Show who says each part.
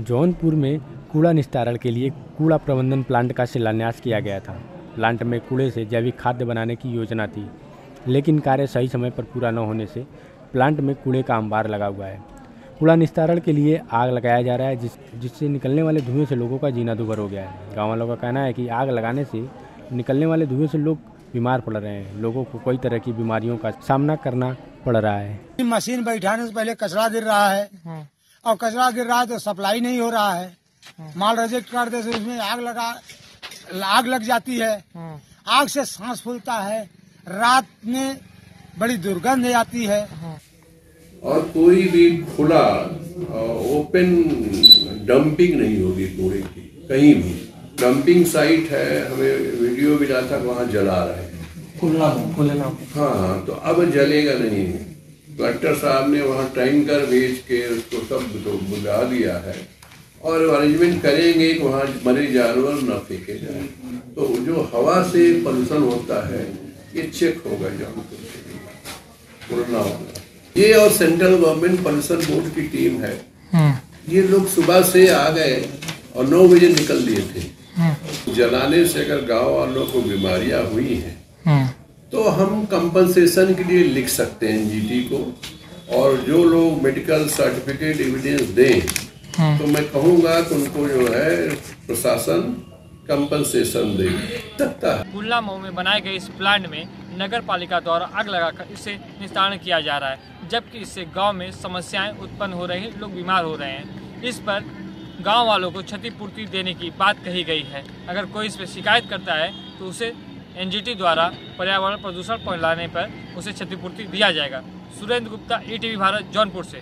Speaker 1: जौनपुर में कूड़ा निस्तारण के लिए कूड़ा प्रबंधन प्लांट का शिलान्यास किया गया था। प्लांट में कूड़े से जैविक खाद्य बनाने की योजना थी लेकिन कार्य सही समय पर पूरा न होने से प्लांट में कूड़े का अंबार लगा हुआ है। कूड़ा निस्तारण के लिए आग लगाया जा रहा है जिस जिससे निकलने वाले धुएँ से लोगों का जीना दुभर हो गया है। गाँव वालों का कहना है कि आग लगाने से निकलने वाले धुएँ से लोग बीमार पड़ रहे हैं। लोगों को कई तरह की बीमारियों का सामना करना पड़ रहा है।
Speaker 2: मशीन बैठाने से पहले कचरा गिर रहा है। और कचरा गिर रहा है तो सप्लाई नहीं हो रहा है। माल रिजेक्ट कर दे तो उसमें आग लगा आग लग जाती है। आग से सांस फूलता है। रात में बड़ी दुर्गंध आती है।
Speaker 3: और कोई भी खुला ओपन डंपिंग नहीं होगी कूड़े की कहीं भी। डंपिंग साइट है हमें वीडियो मिला था वहाँ जला रहे हैं। खुला हाँ। हाँ तो अब जलेगा नहीं। कलेक्टर साहब ने वहाँ टैंकर भेज के उसको सब तो बुला दिया है। और अरेंजमेंट करेंगे कि वहाँ मरे जानवर न फेंके जाए। तो जो हवा से पॉल्यूशन होता है ये चेक होगा जौनपुर के कोरोना वाला। ये और सेंट्रल गवर्नमेंट पॉल्यूशन बोर्ड की टीम है। ये लोग सुबह से आ गए और नौ बजे निकल लिए थे। जलाने से अगर गाँव वालों को बीमारियाँ हुई हैं तो हम कंपनसेशन के लिए लिख सकते हैं एनजीटी को। और जो लोग मेडिकल सर्टिफिकेट एविडेंस दें तो मैं कहूँगा कि उनको जो है प्रशासन कंपनसेशन दे। सकता है
Speaker 4: कुल्ला मऊ में बनाए गए इस प्लांट में नगर पालिका द्वारा आग लगाकर इसे निस्तारण किया जा रहा है जबकि इससे गाँव में समस्याएँ उत्पन्न हो रही लोग बीमार हो रहे हैं। इस पर गाँव वालों को क्षतिपूर्ति देने की बात कही गई है। अगर कोई इस पर शिकायत करता है तो उसे एनजीटी द्वारा पर्यावरण प्रदूषण फैलाने पर उसे क्षतिपूर्ति दिया जाएगा। सुरेंद्र गुप्ता ई भारत, जौनपुर से।